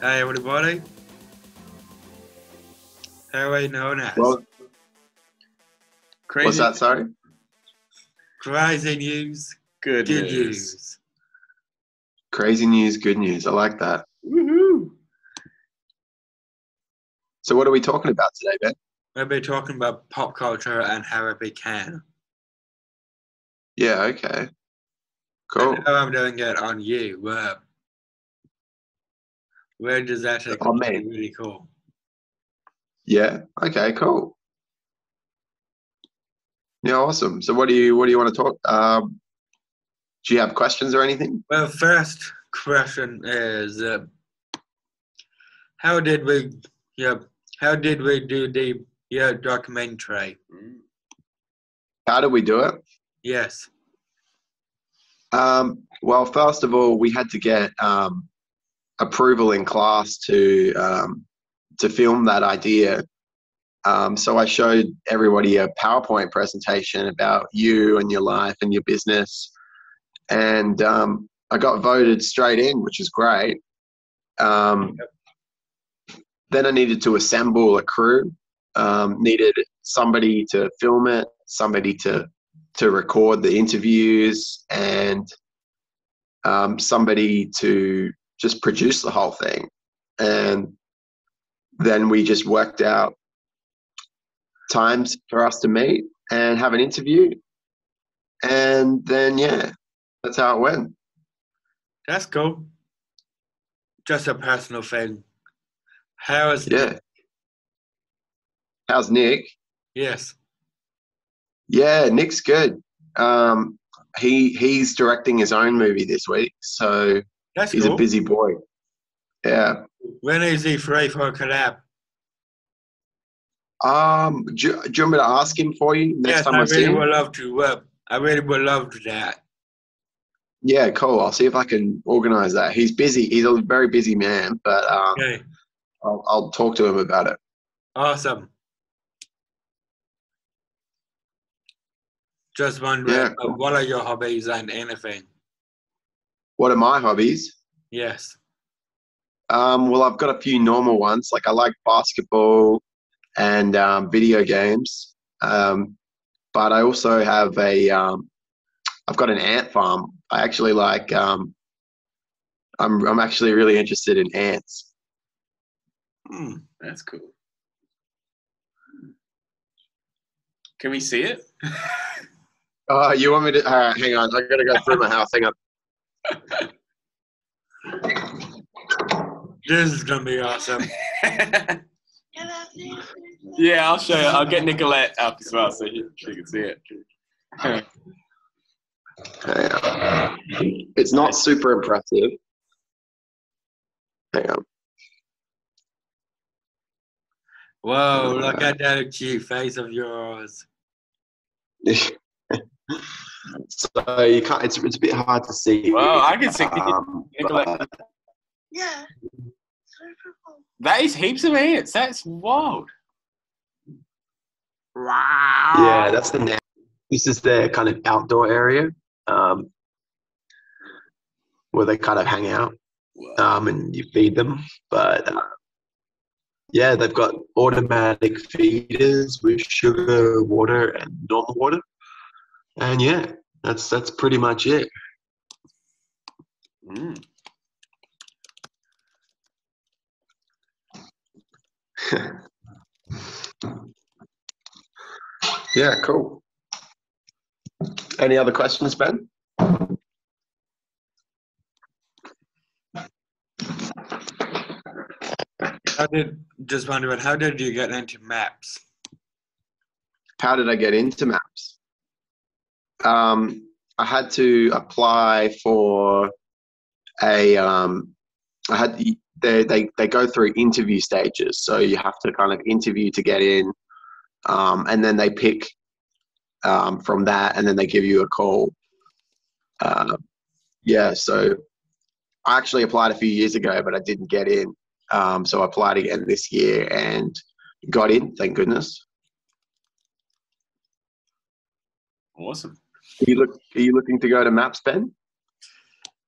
Hey everybody. How are you known as? Well, Crazy. what's that? Sorry. Crazy news, Good, good news. news. Crazy news, good news. I like that. Woohoo! So, what are we talking about today, Ben? We'll be talking about pop culture and how it began. Yeah. Okay. Cool. And how I'm doing it on you. Where, where does that take On me? me. Really cool. Yeah. Okay. Cool. Yeah. Awesome. So, what do you what do you want to talk? Um, do you have questions or anything? Well, first question is, uh, how did we, yeah, how did we do the yeah documentary? How did we do it? Yes. Um, well, first of all, we had to get um, approval in class to um, to film that idea. Um, so I showed everybody a PowerPoint presentation about you and your life and your business, and um, I got voted straight in, which is great. Um, then I needed to assemble a crew. Um, needed somebody to film it, somebody to to record the interviews and um, somebody to just produce the whole thing. And then we just worked out times for us to meet and have an interview. And then, yeah, that's how it went. That's cool. Just a personal thing. How is Yeah. How's Nick? Yes. Yeah, Nick's good. Um, he he's directing his own movie this week, so That's he's cool. a busy boy. Yeah. when is he free for a collab? Um, do, you- do you want me to ask him for you next yes, time I I, see really him? would love to. Uh, I really would love to that. Yeah, cool. I'll see if I can organize that. He's busy. He's a very busy man, but um, Okay. I'll, I'll talk to him about it. Awesome. Just wondering, Yeah, uh, cool. what are your hobbies and anything? What are my hobbies? Yes. Um, well, I've got a few normal ones. Like I like basketball and um, video games. Um, but I also have a, um, I've got an ant farm. I actually like, um, I'm, I'm actually really interested in ants. Hmm, that's cool. Can we see it? Oh, you want me to? Uh, hang on, I gotta go through my house. Hang on. This is going to be awesome. yeah, I'll show you. I'll get Nicolette up as well so she, she can see it. Hang on. It's not super impressive. Hang on. Whoa, look at that cute face of yours. so you can't. It's, it's a bit hard to see. Well, I can see- Um, but- Yeah. That is heaps of ants. That's wild. Wow. yeah, that's the net. This is their kind of outdoor area, um, where they kind of hang out, um, and you feed them. But uh, yeah, they've got automatic feeders with sugar, water, and normal water. And yeah, that's that's pretty much it. Mm. Yeah, cool. Any other questions, Ben? How did, just wondering, how did you get into MAPS? How did I get into MAPS? Um, I had to apply for a. Um, I had they, they they go through interview stages, so you have to kind of interview to get in, um, and then they pick um, from that, and then they give you a call. Uh, yeah, so I actually applied a few years ago, but I didn't get in. Um, so I applied again this year and got in. Thank goodness. Awesome. Are you look? Are you looking to go to MAPS, Ben?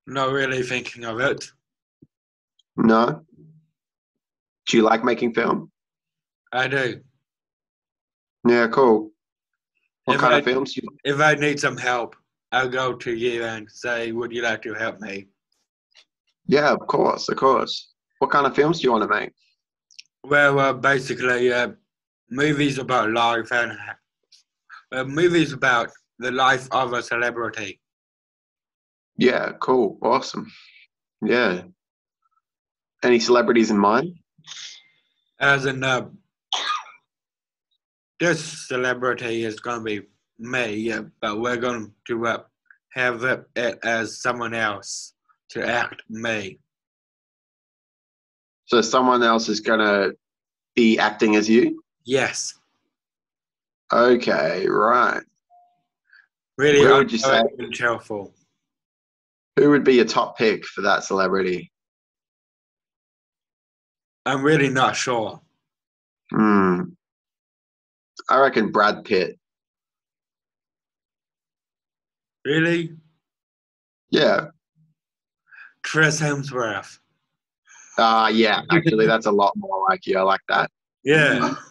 Not really thinking of it. No. Do you like making film? I do. Yeah, cool. What If kind I- of films? You, If I need some help, I'll go to you and say, "Would you like to help me?" yeah, of course, of course. What kind of films do you want to make? Well, uh, basically, uh, movies about life and uh, movies about the life of a celebrity. Yeah, cool, awesome. Yeah. Any celebrities in mind? As in, uh, this celebrity is going to be me, yeah, but we're going to uh, have it, it as someone else to act me. So someone else is gonna be acting as you? Yes, Okay, right. Really. Where would you say- careful. Who would be your top pick for that celebrity? I'm really not sure. Hmm. I reckon Brad Pitt. Really, Yeah. Chris Hemsworth. Uh yeah, actually that's a lot more like you. I like that. Yeah.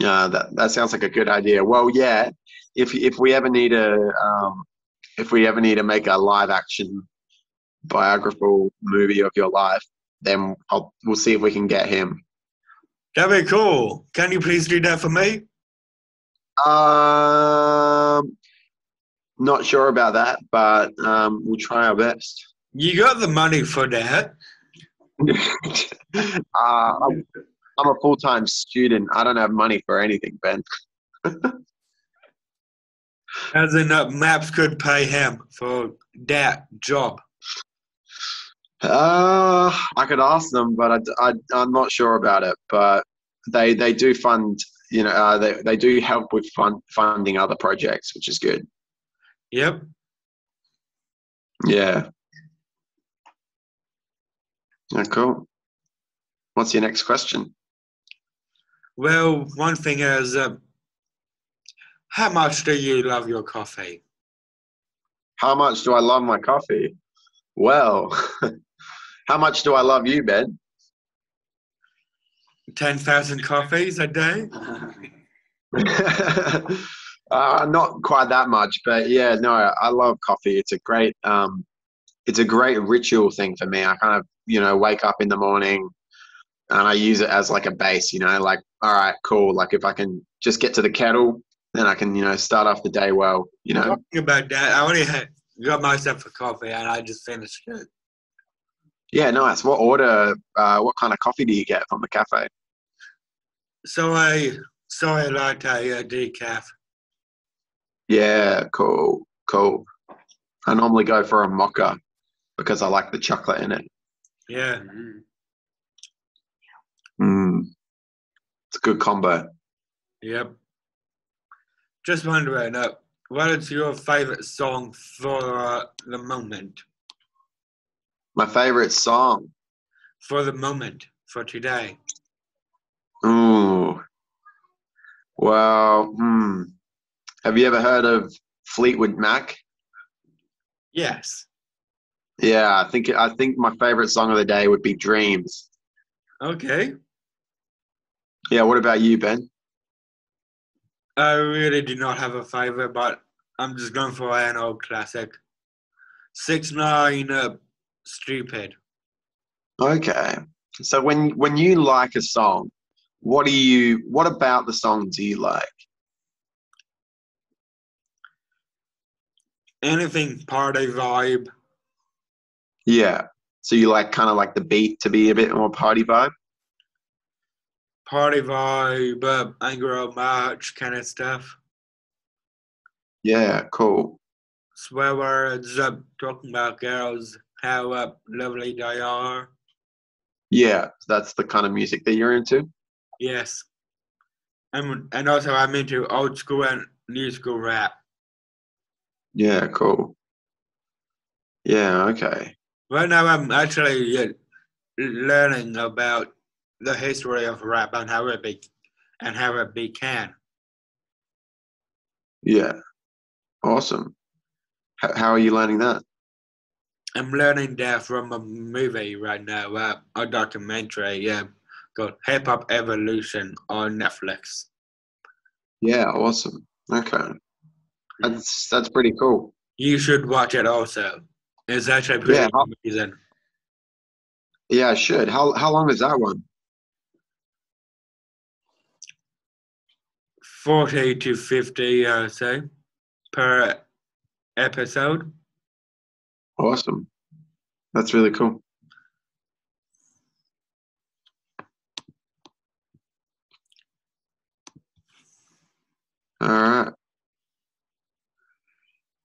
Yeah, that that sounds like a good idea. Well, yeah, if if we ever need a um, if we ever need to make a live action biographical movie of your life, then I'll, we'll see if we can get him. That'd be cool. Can you please do that for me? Um, not sure about that, but um, we'll try our best. You got the money for that. uh, I'm, I'm a full time student. I don't have money for anything, Ben. As in, uh, MAPS could pay him for that job. Uh, I could ask them, but I, I, am not sure about it. But they they do fund, you know, uh, they they do help with fund, funding other projects, which is good. Yep. Yeah. Yeah, cool. What's your next question? Well, one thing is, uh, how much do you love your coffee? How much do I love my coffee? Well, how much do I love you, Ben? 10,000 coffees a day? uh, not quite that much, but yeah, no, I love coffee. It's a great, um, it's a great ritual thing for me. I kind of, you know, wake up in the morning and I use it as like a base, you know, like, all right, cool. Like if I can just get to the kettle, then I can, you know, start off the day well, you know. Talking about that, I only had, got myself a coffee and I just finished it. Yeah, nice. What order, uh, what kind of coffee do you get from the cafe? So I soy latte a decaf. Yeah, cool, cool. I normally go for a mocha because I like the chocolate in it. Yeah. Mm. It's a good combo. Yep. Just wondering, uh, what is your favorite song for uh, the moment? My favorite song. For the moment, for today? Ooh. Well, hmm. Have you ever heard of Fleetwood Mac? Yes. Yeah, I think I think my favorite song of the day would be Dreams. Okay. Yeah, what about you, Ben? I really do not have a favorite, but I'm just going for an old classic. Six nine, uh, stupid. Okay. So when when you like a song, what do you what about the song do you like? Anything party vibe. Yeah. So you like kind of like the beat to be a bit more party vibe? Party vibe, uh, anger march kind of stuff. Yeah, cool. Swear words, uh, talking about girls, how uh, lovely they are. Yeah, that's the kind of music that you're into. Yes. And, and also, I'm into old school and new school rap. Yeah, cool. Yeah, okay. Right now, I'm actually uh, learning about the history of rap and how it be and how it began. Yeah. Awesome. H- how are you learning that? I'm learning that from a movie right now, uh, a documentary yeah, called Hip Hop Evolution on Netflix. Yeah, awesome. Okay, that's that's pretty cool. You should watch it also. It's actually pretty Yeah, amazing. Yeah, I should. How how long is that one? 40 to 50, I would say, per episode. Awesome. That's really cool. All right.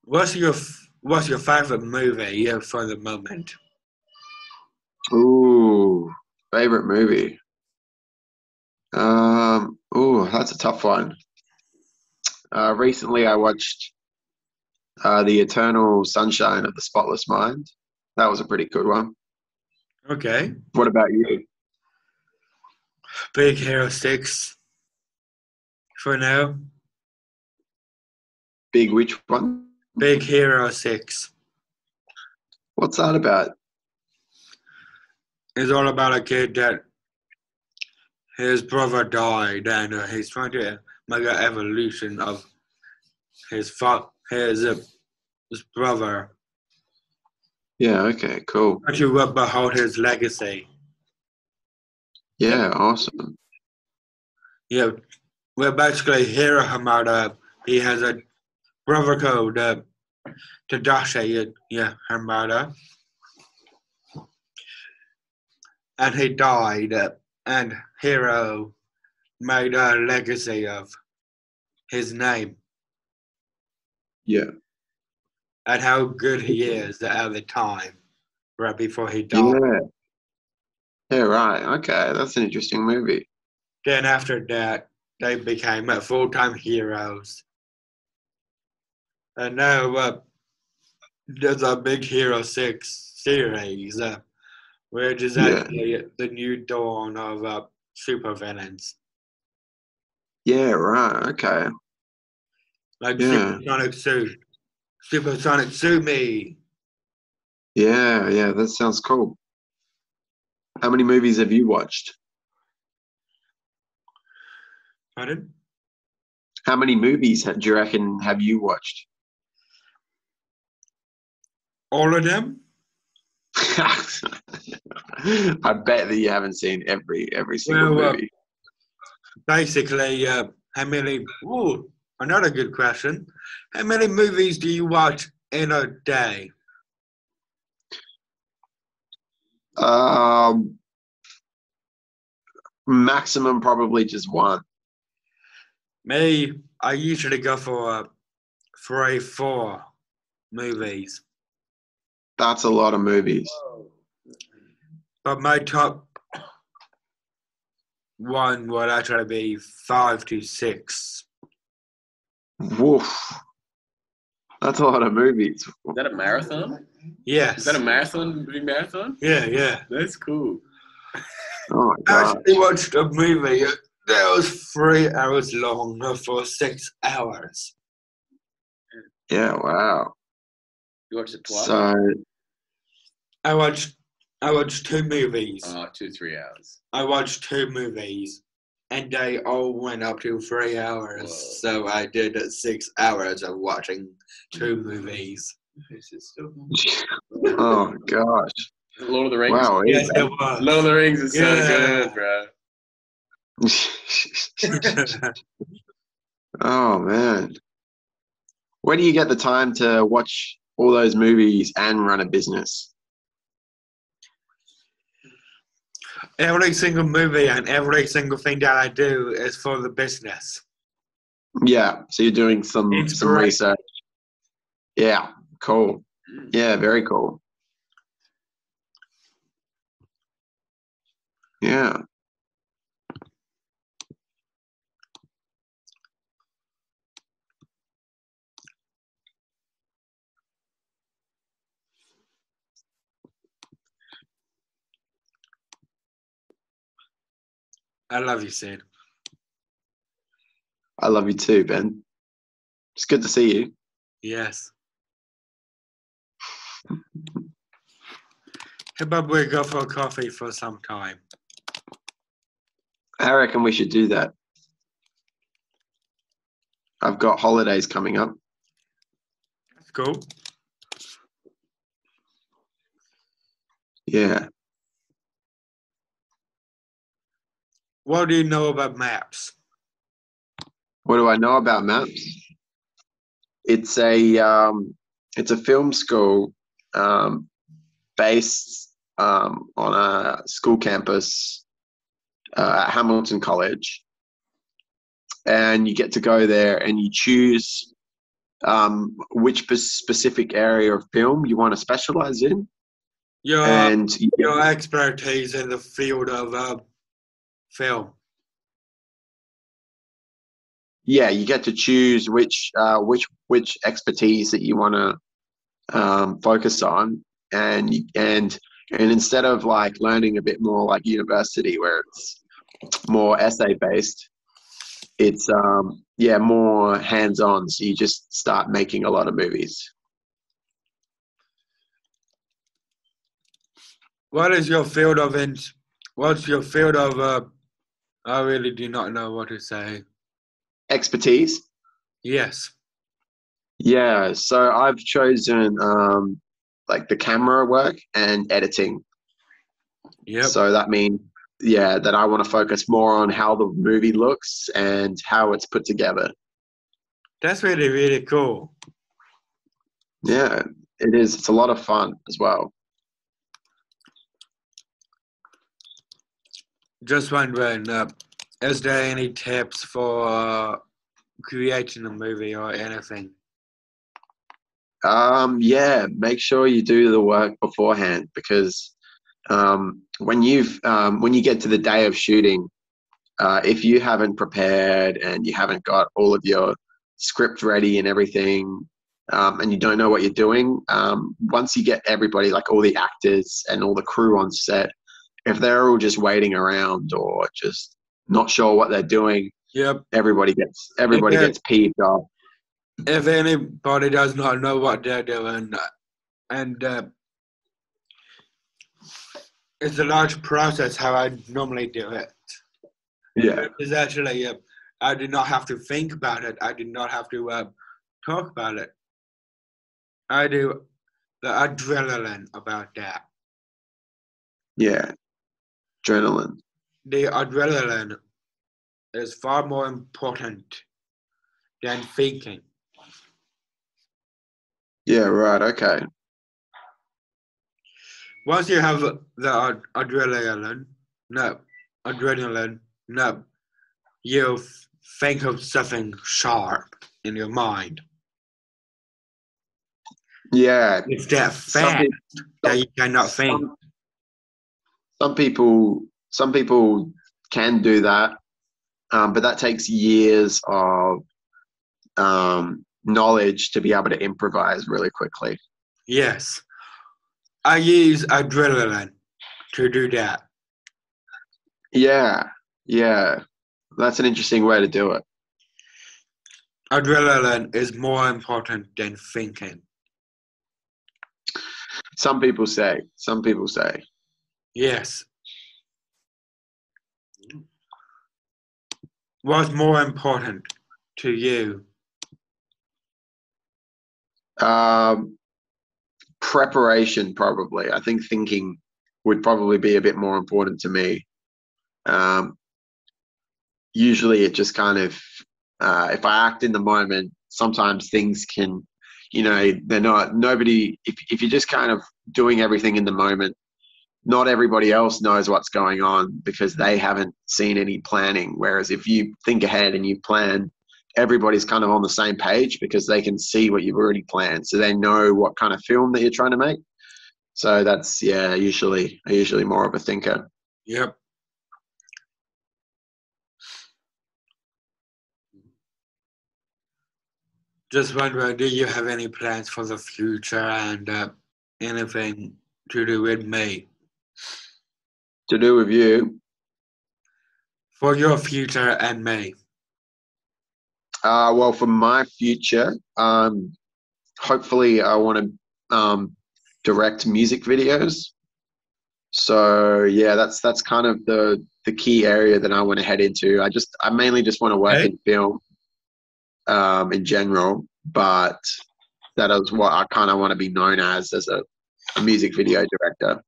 What's your What's your favorite movie for the moment? Ooh, favorite movie. Um, ooh, that's a tough one. Uh, recently, I watched uh, The Eternal Sunshine of the Spotless Mind. That was a pretty good one. Okay. What about you? Big Hero 6 for now. Big which one? Big Hero 6 What's that about? It's all about a kid that his brother died and uh, he's trying to an evolution of his fa- his, uh, his brother Yeah, okay, cool. to uphold his legacy. Yeah, awesome. Yeah, well, basically, Hiro Hamada, he has a brother called uh, Tadashi, yeah, Hamada. And he died, uh, and Hiro made a legacy of his name Yeah. and how good he is at the time, right before he died. Yeah. Yeah, right. Okay, that's an interesting movie. Then after that, they became uh, full-time heroes. And now uh, there's a Big Hero 6 series, uh, which is Yeah. actually the new dawn of uh, supervillains. Yeah, right. Okay. Like Yeah. Supersonic Sue. Supersonic Sue Me. Yeah, yeah, that sounds cool. How many movies have you watched? Pardon? How many movies do you reckon have you watched? All of them? I bet that you haven't seen every every single Well, uh, movie. Basically, uh, how many? Ooh, another good question. How many movies do you watch in a day? Um, maximum probably just one. Me, I usually go for uh, three, four movies. That's a lot of movies. But my top one would actually be five to six. Woof. That's a lot of movies. Is that a marathon? Yes. Is that a marathon? Movie marathon? yeah, yeah. That's cool. Oh my I god. actually watched a movie that was three hours long for six hours. Yeah, wow. You watched it twice? So I watched I watched two movies. Oh, two, three hours. I watched two movies, and they all went up to three hours. Whoa. So I did six hours of watching two mm-hmm. movies. oh gosh. Lord of the Rings. Wow. Yes, it was. Lord of the Rings is so good, bro. oh man. Where do you get the time to watch all those movies and run a business? Every single movie and every single thing that I do is for the business. Yeah. So you're doing some It's some great. research. Yeah. Cool. Yeah, very cool. Yeah. I love you, Sid. I love you too, Ben. It's good to see you. Yes. How about we go for a coffee for some time? I reckon we should do that. I've got holidays coming up. That's cool. Yeah. What do you know about MAPS? What do I know about MAPS? It's a um, it's a film school um, based um, on a school campus uh, at Hamilton College, and you get to go there and you choose um, which spe- specific area of film you want to specialize in, Your and your expertise in the field of uh, film. yeah, you get to choose which uh, which which expertise that you want to um, focus on, and and and instead of like learning a bit more like university where it's more essay based, it's um, yeah more hands on. So you just start making a lot of movies. What is your field of in? What's your field of? Uh, I really do not know what to say. Expertise. Yes. Yeah, so I've chosen um, like the camera work and editing. Yeah. So that means, yeah, that I want to focus more on how the movie looks and how it's put together. That's really really cool. Yeah, it is. It's a lot of fun as well. Just wondering, uh, is there any tips for creating a movie or anything? Um, yeah, make sure you do the work beforehand because um, when you've um, when you get to the day of shooting, uh, if you haven't prepared and you haven't got all of your script ready and everything, um, and you don't know what you're doing, um, once you get everybody, like all the actors and all the crew on set, if they're all just waiting around or just not sure what they're doing, Yep. everybody gets everybody gets peeved off. If anybody does not know what they're doing, and uh, it's a large process how I normally do it. Yeah, It's actually, uh, I did not have to think about it. I did not have to uh, talk about it. I do the adrenaline about that. yeah, adrenaline. The adrenaline is far more important than thinking. Yeah, right. Okay. Once you have the ad- adrenaline, no, adrenaline, no, you f- think of something sharp in your mind. Yeah. It's that fast that you cannot think. Some, people, some people can do that, um, but that takes years of um, knowledge to be able to improvise really quickly. Yes. I use adrenaline to do that. Yeah, yeah, that's an interesting way to do it. Adrenaline is more important than thinking. Some people say. Some people say. Yes. What's more important to you? Um, preparation, probably. I think thinking would probably be a bit more important to me. Um, usually, it just kind of, uh, if I act in the moment, sometimes things can, you know, they're not, nobody, if, if you're just kind of doing everything in the moment, not everybody else knows what's going on because they haven't seen any planning. Whereas if you think ahead and you plan, everybody's kind of on the same page because they can see what you've already planned. So they know what kind of film that you're trying to make. So that's yeah, usually usually more of a thinker. Yep. Just wondering, do you have any plans for the future and uh, anything to do with me? To do with you, For your future and me. uh, well, for my future, um, hopefully I want to um, direct music videos. So yeah, that's that's kind of the the key area that I want to head into. I just I mainly just want to work Okay. in film, um, in general, but that is what I kind of want to be known as as a, a music video director.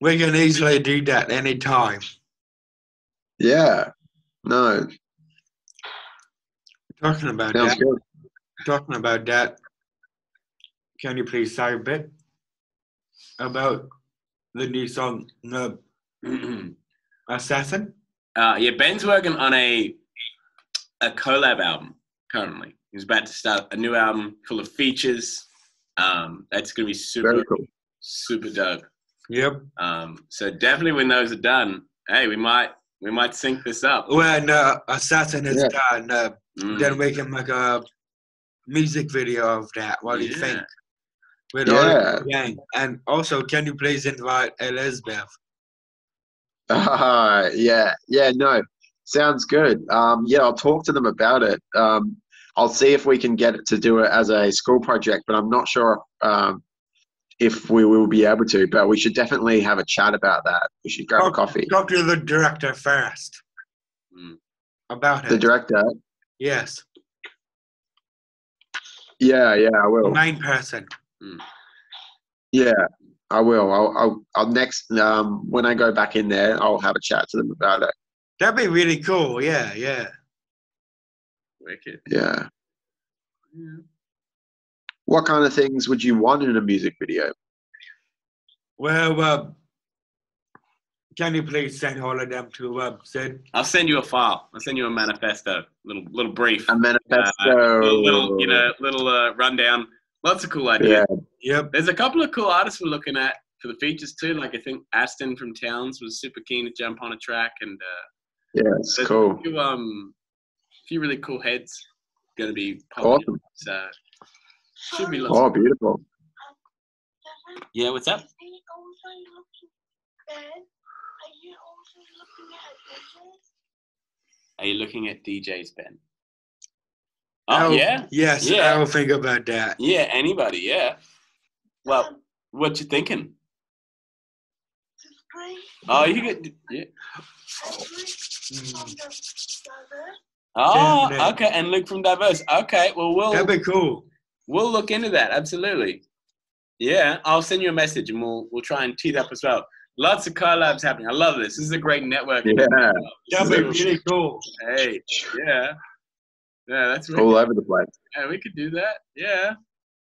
We can easily do that anytime. Yeah, no, Talking about sounds that. good. Talking about that. Can you please say a bit about the new song Assassin? Uh, yeah, Ben's working on a a collab album currently. He's about to start a new album full of features. Um, that's gonna be super cool. super dope. Yep. Um, so definitely when those are done, hey, we might we might sync this up. When uh, Assassin is Yeah. done, uh, Mm. then we can make a music video of that. What do you think? With all Yeah. the gang. And also, can you please invite Elizabeth? Uh, yeah, yeah, no, sounds good. Um, yeah, I'll talk to them about it. Um, I'll see if we can get it to do it as a school project, but I'm not sure um, if we will be able to. But we should definitely have a chat about that. We should grab a coffee. Talk to the director first Mm. about it. The director. yes, Yeah, yeah, I will. main person. Yeah, I will. I'll, I'll, I'll next um, when I go back in there, I'll have a chat to them about it. That'd be really cool. Yeah, yeah. Wicked. Yeah. Yeah. What kind of things would you want in a music video? Well, uh, can you please send all of them to uh, Sid? I'll send you a file. I'll send you a manifesto, little little brief, A manifesto. little, little you know little uh, rundown. Lots of cool ideas. Yeah. Yep. There's a couple of cool artists we're looking at for the features too. Like I think Aston from Towns was super keen to jump on a track, and uh, Yeah, it's cool. a few, um, few really cool heads going to be popping. Awesome. So should be lots. Oh, beautiful. Yeah, what's up? Is he also looking Ben? Are you looking at Are you looking at DJs, Ben? Oh, yeah, Yes, Yeah. I'll think about that. yeah. Anybody? Yeah. Well, Um, what you thinking? great. Oh, you get yeah. Mm. From the diverse. Oh, okay. And Luke from Diverse. Okay, well we'll That'd be cool. We'll look into that. Absolutely. Yeah, I'll send you a message and we'll we'll try and tee it up as well. Lots of collabs happening. I love this. This is a great network. Yeah. That'd be really cool. Hey, yeah, yeah. That's really. All over the place. Yeah, we could do that. Yeah,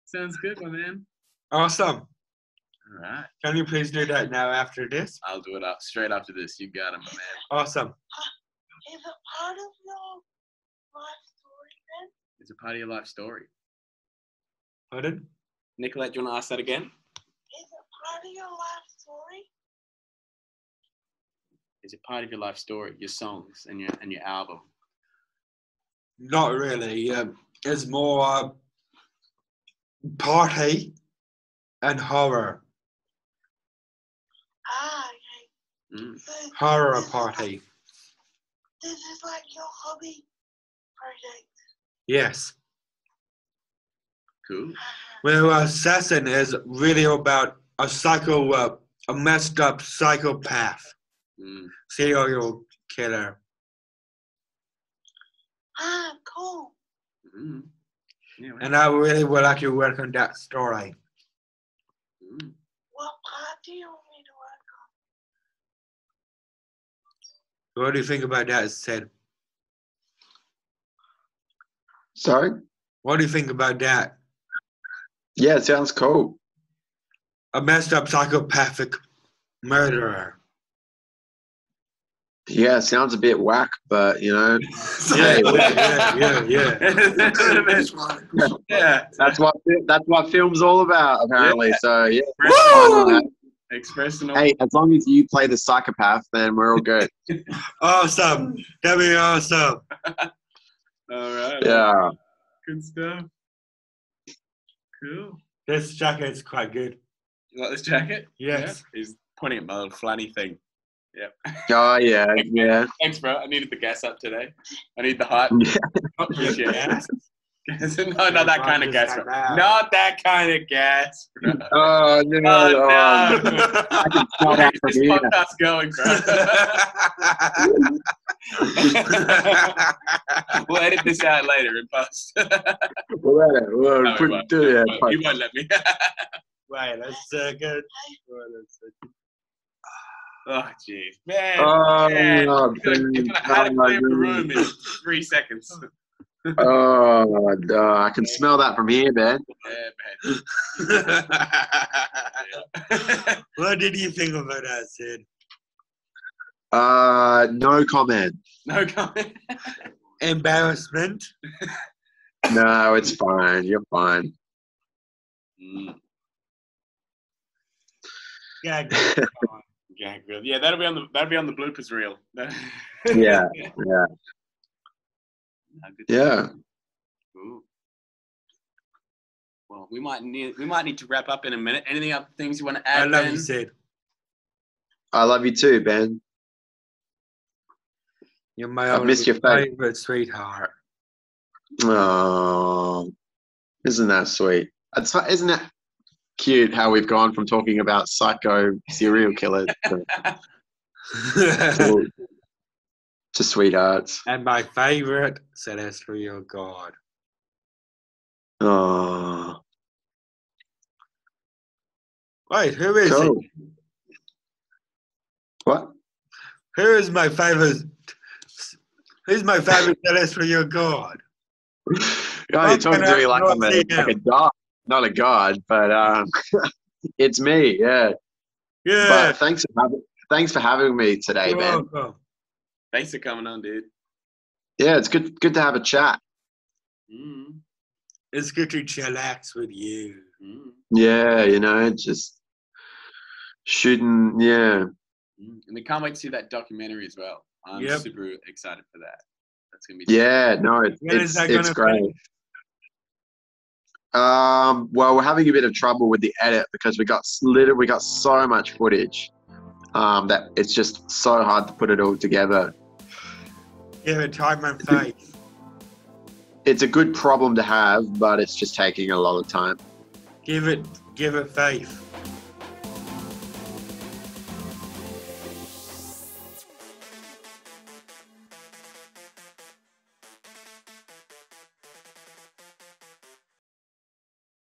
sounds good, my man. Awesome. All right, Can you please do that now after this? I'll do it up straight after this. You got it, my man. Awesome. Is it part of your life story Ben? It's a part of your life story. Pardon? Nicolette, do you want to ask that again? Is it part of your life story? Is it part of your life story, your songs and your and your album? Not really. Um, it's more uh, party and horror. Ah, okay. Mm. So Horror this party. like- This is like your hobby project. Yes. Cool. Well, Assassin is really about a psycho, uh, a messed up psychopath, Mm. serial killer. Ah, cool. Mm. Yeah, right. And I really would like to work on that story. Mm. What part do you want me to work What do you think about that, Sid? Sorry? What do you think about that? Yeah, it sounds cool. A messed up psychopathic murderer. Yeah, it sounds a bit whack, but you know, Yeah, yeah, yeah, yeah. yeah. that's what that's what film's all about, apparently. So yeah, Woo! Expressing hey, as long as you play the psychopath, then we're all good. Awesome. That'd be awesome. All right. Yeah. Good stuff. Cool. This jacket's quite good. You like this jacket? Yes. Yeah. He's pointing at my little flanny thing. Yep. Oh yeah, yeah. Thanks, bro. I needed the gas up today. I need the hype. Appreciate it. Yes. no, not that kind of gas. bro. Not that kind of gas. bro. Oh no! Oh, oh, no. I can smell that this podcast going, bro. we'll edit this out later in post. Well, uh, well, No, he put- won't. do He that. won't. Won't let me. Wait, let's uh. Wait, let's, oh, jeez, man. Oh, man. no, You're gonna, you're have to no, clear the room in three seconds. Oh, no, I can smell that from here, man. Yeah, man. what did you think about that, Sid? Uh, no comment. no comment. Embarrassment? No, it's fine. You're fine. Mm, Yeah, gag reel. Yeah, that'll be on the that'll be on the bloopers reel. Yeah, yeah, No, yeah. Ooh. Well, we might need we might need to wrap up in a minute. Anything other things you want to add? I love Ben? you, Sid. I love you too, Ben. You're my I've missed your favorite sweetheart. Oh, isn't that sweet? It's, isn't it cute how we've gone from talking about psycho serial killers to, to, to sweethearts? and my favorite celestial god. Oh, Wait, who is cool. it? What? Who is my favorite? Who's my favorite celestial god? Oh, you're talking to me like I'm a, see like a him? god, not a god, but um, it's me. Yeah. Yeah. But thanks for having, thanks for having me today, you're man. welcome. Thanks for coming on, dude. Yeah, it's good good to have a chat. Mm, It's good to chillax with you. mm, Yeah, you know, just shooting. Yeah, mm. And we can't wait to see that documentary as well. I'm Yep. super excited for that. That's gonna be yeah. No, it, When is it's that it's great. finish? Um, well, we're having a bit of trouble with the edit because we got s- little, we got so much footage um, that it's just so hard to put it all together. Give it time and faith. It's a good problem to have, but it's just taking a lot of time. Give it, give it faith.